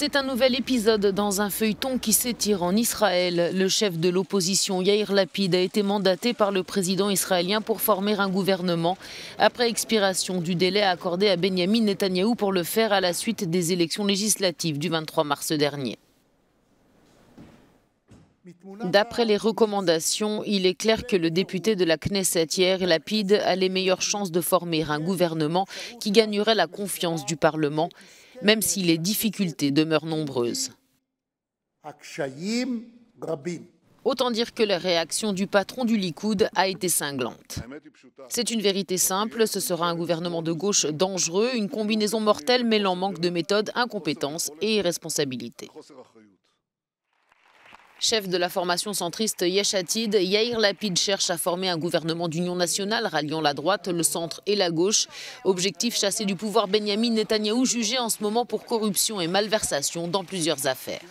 C'est un nouvel épisode dans un feuilleton qui s'étire en Israël. Le chef de l'opposition, Yair Lapid, a été mandaté par le président israélien pour former un gouvernement après expiration du délai accordé à Benjamin Netanyahou pour le faire à la suite des élections législatives du 23 mars dernier. D'après les recommandations, il est clair que le député de la Knesset, Yair Lapid, a les meilleures chances de former un gouvernement qui gagnerait la confiance du Parlement même si les difficultés demeurent nombreuses. Autant dire que la réaction du patron du Likoud a été cinglante. C'est une vérité simple, ce sera un gouvernement de gauche dangereux, une combinaison mortelle mêlant manque de méthode, incompétence et irresponsabilité. Chef de la formation centriste Yeshatid, Yair Lapid cherche à former un gouvernement d'union nationale ralliant la droite, le centre et la gauche. Objectif chasser du pouvoir Benjamin Netanyahou, jugé en ce moment pour corruption et malversation dans plusieurs affaires.